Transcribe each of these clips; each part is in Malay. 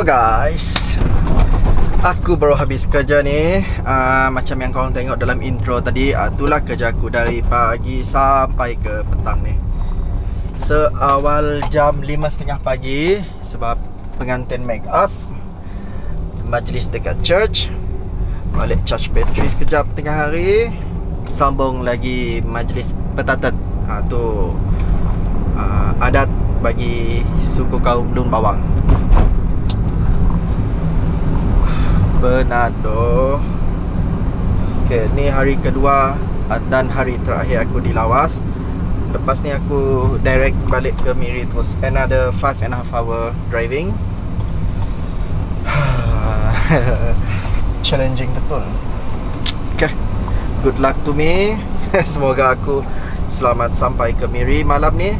Guys. Aku baru habis kerja ni. Uh, Macam yang korang tengok dalam intro tadi uh, Itulah kerja aku dari pagi sampai ke petang ni. Seawal jam 5.30 pagi Sebab pengantin make up Majlis dekat church Balik charge battery sekejap tengah hari Sambung lagi majlis petatet. Ha, Tu uh, adat bagi suku kaum Lun Bawang Bernardo. Okay, ni hari kedua dan hari terakhir aku di Lawas Lepas ni aku direct balik ke Miri terus Another 5 and a half hour driving. Challenging betul. Okay, good luck to me. Semoga aku selamat sampai ke Miri malam ni.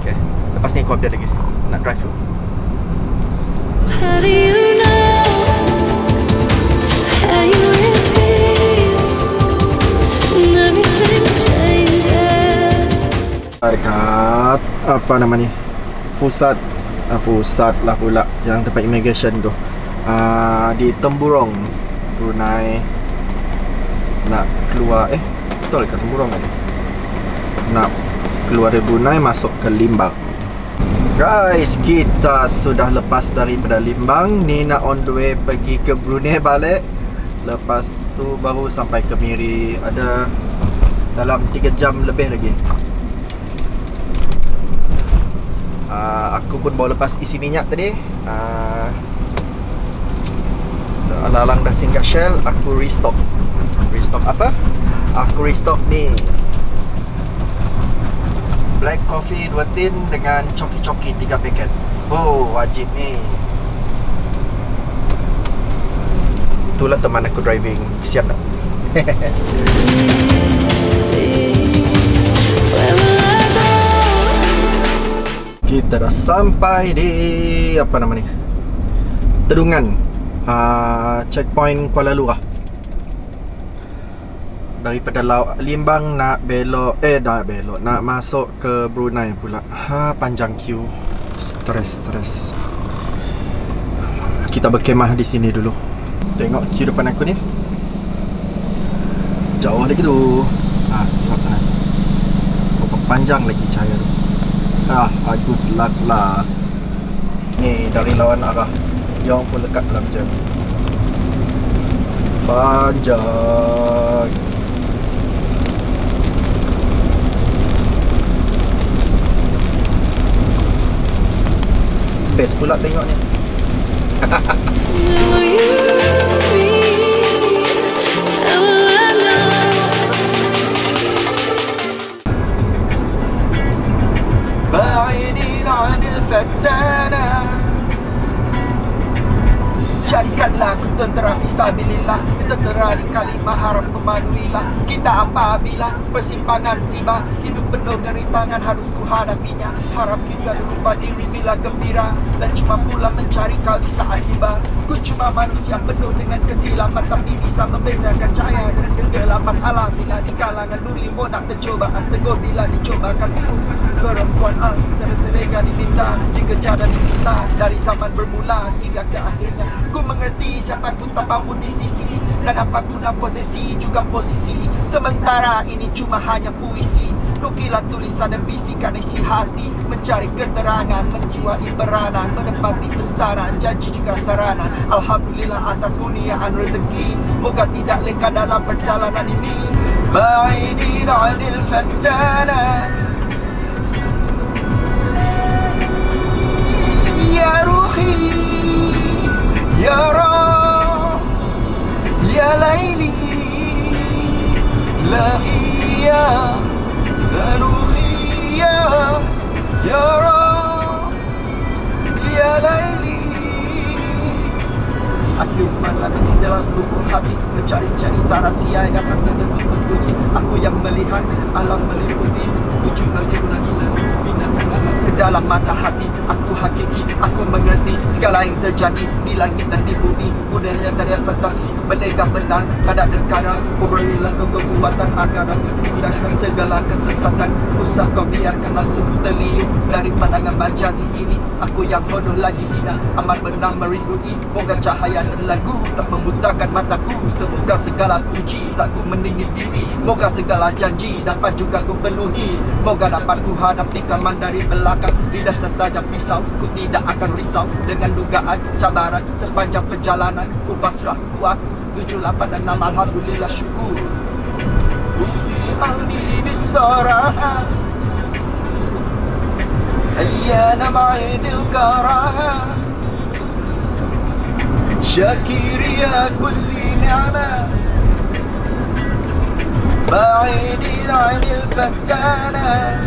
Okay, lepas ni aku update lagi. Nak drive dulu Dekat apa nama ni? Pusat ah, pusat lah pula yang tempat immigration tu. Ah di Temburong Brunei nak keluar eh betul ke Temburong kan? Nak keluar dari Brunei masuk ke Limbang. Guys, kita sudah lepas daripada Limbang. Ni nak on the way pergi ke Brunei balik. Lepas tu baru sampai ke Miri. Ada dalam 3 jam lebih lagi. Uh, Aku pun baru lepas isi minyak tadi. Uh, Alang-alang dah singgah Shell. Aku restock. Restock apa? Aku restock ni Black coffee 2 tin dengan coki-coki 3 paket Oh wajib ni Itulah teman aku driving Kesian tak? Kita dah sampai di Apa nama ni? Tedungan uh, Checkpoint Kuala Lumpur Daripada Lau Limbang nak belok Eh dah belok Nak masuk ke Brunei pula. Ha, Panjang queue. Stress Stress. Kita berkemah di sini dulu. Tengok queue depan aku ni. Jauh lagi tu. Ah, tengok sana. Berapa panjang lagi cahaya tu. Ah, good luck lah. Ni dari lawan arah. Yang pun lekat dalam jam. Panjang pula tengok ni Jadikanlah aku tentera fisabilillah Tentera di kalimah harap memanuilah Kita apabila persimpangan tiba Hidup penuh dari tangan harus ku hadapinya Harap kita lupa diri bila gembira Dan cuma pula mencari kau di saat hibah Ku cuma manusia penuh dengan kesilapan Tapi bisa membezakan cahaya dan kegelapan alam. Bila di kalangan nuri monak dan cobaan Tegur bila dicobakan sepuluh Perempuan al secara selega diminta Dikejar dan diminta. Dari zaman bermula hingga ke akhirnya Ku mengerti siapa pun tanpa pun di sisi Dan apa guna posisi juga posisi. Sementara ini cuma hanya puisi. Nukilan tulisan dan bisikan isi hati Mencari keterangan, menjiwai beranan Menepati pesanan, janji juga saranan. Alhamdulillah atas huniaan rezeki. Moga tidak leka dalam perjalanan ini. Ba'idin anil fatanah Ya Ruhi Ya Rab Ya Laili La iya La Ruhi Ya Rab Ya Laili. Aku di dalam lubuk hati Mencari-cari rahasia yang akan tersembunyi. Aku yang melihat alam meliputi. Tujuh alam ke dalam mata hati. Aku hakiki, aku mengerti Segala yang terjadi di langit dan di bumi. Budaya tarian fantasi Melega benar, kadang dan kadang Kuberilah kau kekuatan agar aku Pindahkan segala kesesatan. Usah kau biarkan nafsuku terliu Dari pandangan majazi ini. Aku yang bodoh lagi hina Amal benar merindui Moga cahaya dan lagu Tak membutakan mataku. Semoga segala puji Tak ku meninggi diri. Moga segala janji Dapat juga ku penuhi. Moga dapat ku hadapi kaman dari belakang Tidak setajam pisau Ku tidak akan risau Dengan dugaan cabaran Sepanjang perjalanan Ku pasrah ku aku Tujuh lapan dan enam Alhamdulillah syukur قلبي بالصراحة أيان بعيد الكراهة شاكر يا كل نعمة بعيد عن الفتانة